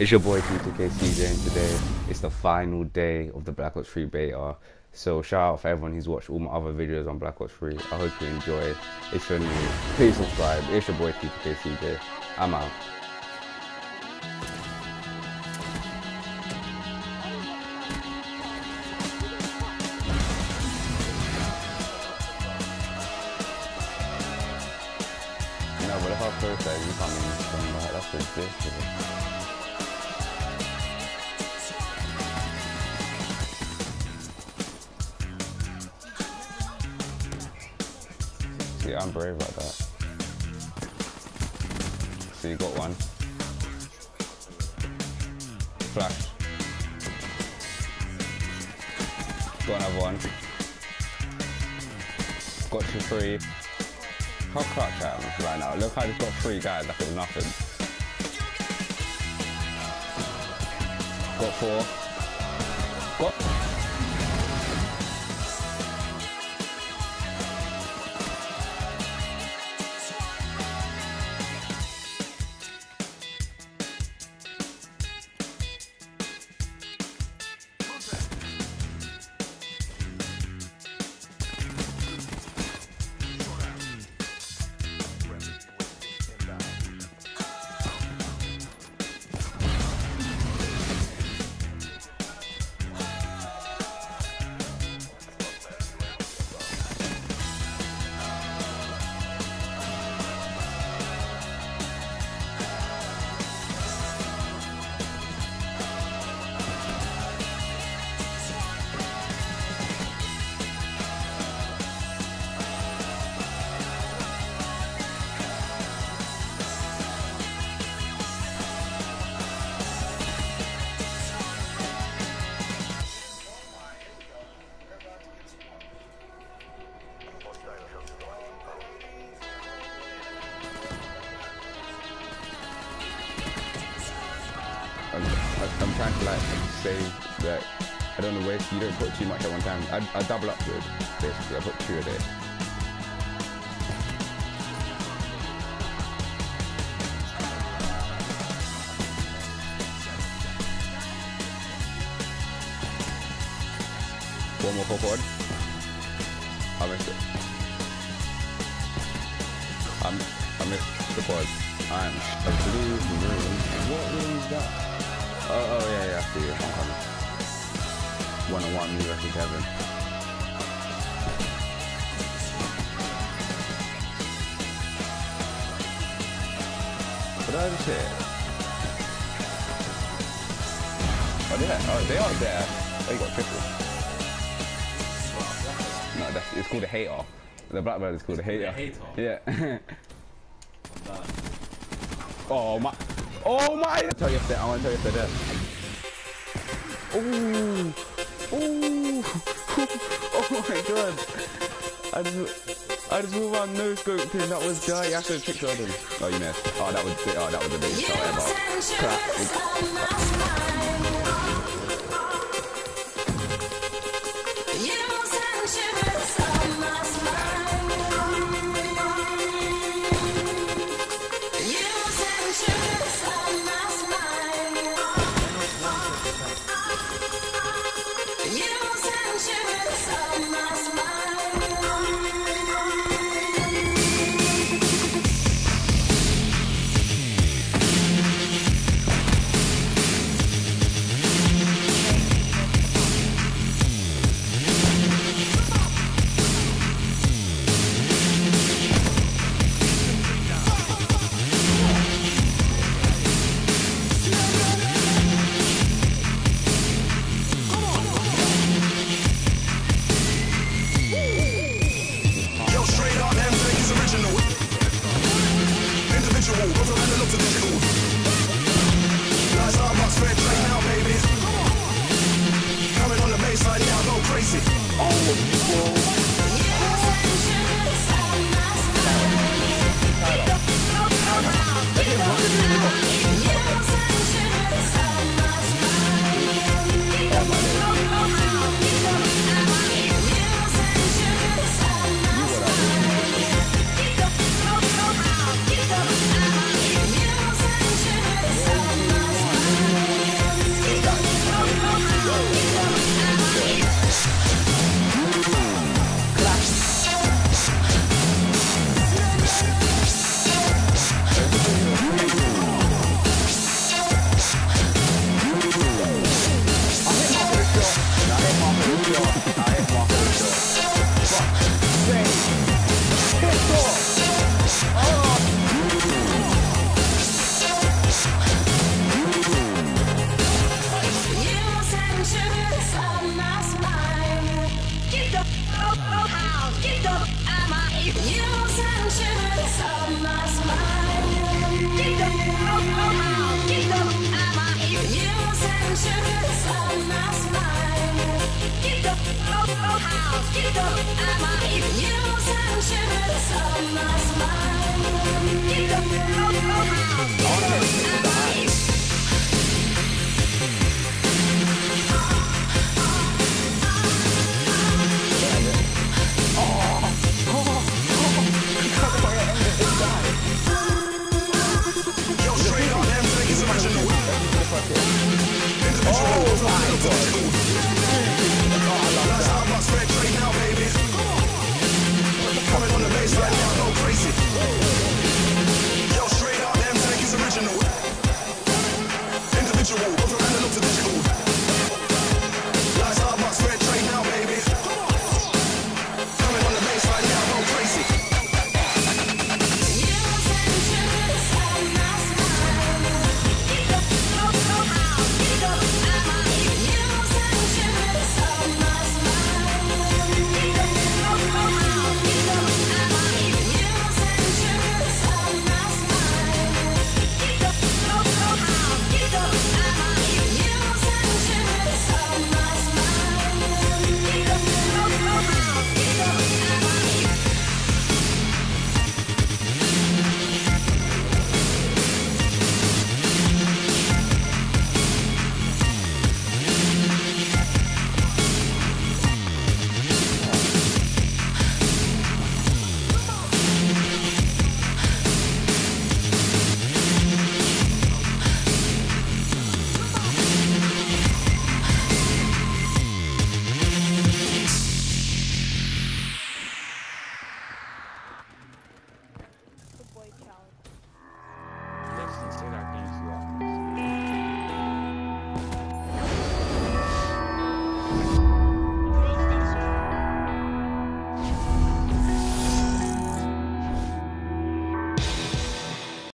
It's your boy T2K Cejai and today it's the final day of the Black Ops 3 beta. So shout out for everyone who's watched all my other videos on Black Ops 3. I hope you enjoy. If you're new, please subscribe. It's your boy T2K Cejai. I'm out. No, but if I first say you that's. See, I'm brave like that. So you got one. Flash. Got another one. Got to three. How clutch I am right now. Look, I just got three guys like it was nothing. Got four. Got. I'm, I'm trying to like say that I don't know where you don't put too much at one time. I, I double up good, basically. I put two a day. One more forward. I missed it. I'm, I missed the quad. I'm a blue room. What room is that? Oh, oh yeah, yeah, I see you. I'm. One on one, me versus Kevin. What did I just hit? Oh, yeah. Oh, they are there. Oh, you got triple. No, that's, it's called a HATR. The Blackbird is called a HATR. HATR? Yeah. oh my. Oh my! I tell you if they're, I want to tell you if they're dead. Ooh. Ooh. oh my god. I just, I just moved on no scope pin. That was dirty. I should have tricked on him. Oh, you missed. Oh, that was, oh, that was the biggest shot ever. Classic. Yes. Individual, goes around